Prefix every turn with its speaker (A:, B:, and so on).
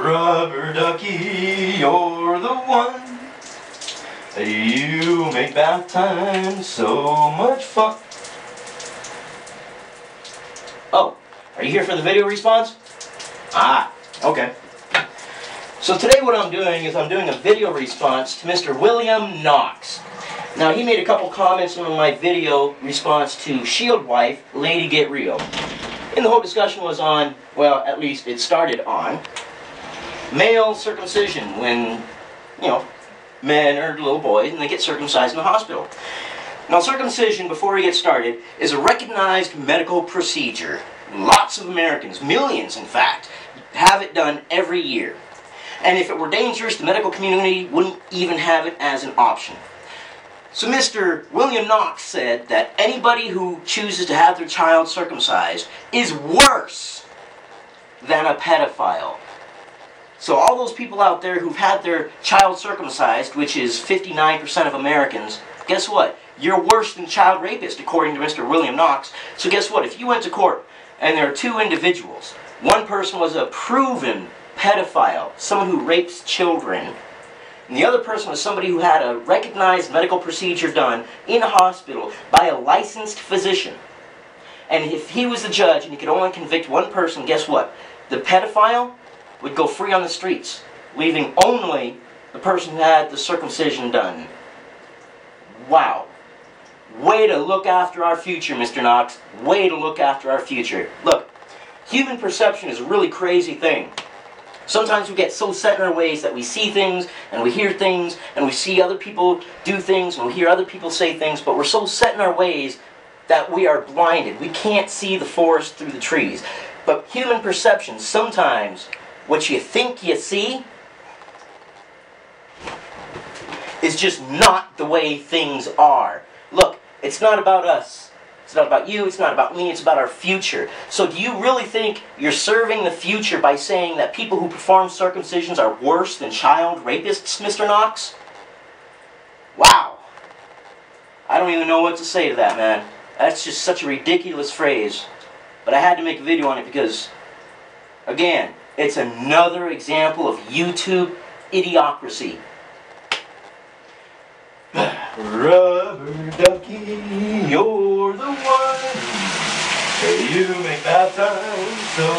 A: Rubber ducky, you're the one. You make bath time so much fun. Oh, are you here for the video response? Ah, okay. So today what I'm doing is I'm doing a video response to Mr. William Knox. Now he made a couple comments on my video response to Shield Wife, Lady Get Real. And the whole discussion was on, well, at least it started on, male circumcision when, you know, men are little boys and they get circumcised in the hospital. Now, circumcision, before we get started, is a recognized medical procedure. Lots of Americans, millions in fact, have it done every year. And if it were dangerous, the medical community wouldn't even have it as an option. So Mr. William Knox said that anybody who chooses to have their child circumcised is worse than a pedophile. So all those people out there who've had their child circumcised, which is 59% of Americans, guess what? You're worse than child rapist, according to Mr. William Knox. So guess what? If you went to court and there are two individuals, one person was a proven pedophile, someone who rapes children, and the other person was somebody who had a recognized medical procedure done in a hospital by a licensed physician. And if he was the judge and he could only convict one person, guess what? The pedophile would go free on the streets, leaving only the person who had the circumcision done. Wow. Way to look after our future, Mr. Knox. Way to look after our future. Look, human perception is a really crazy thing. Sometimes we get so set in our ways that we see things and we hear things and we see other people do things and we hear other people say things, but we're so set in our ways that we are blinded. We can't see the forest through the trees. But human perception, sometimes what you think you see is just not the way things are. Look, it's not about us. It's not about you, it's not about me, it's about our future. So do you really think you're serving the future by saying that people who perform circumcisions are worse than child rapists, Mr. Knox? Wow. I don't even know what to say to that, man. That's just such a ridiculous phrase. But I had to make a video on it because, again, it's another example of YouTube idiocracy. Rubber ducky, you're the one. You make that time so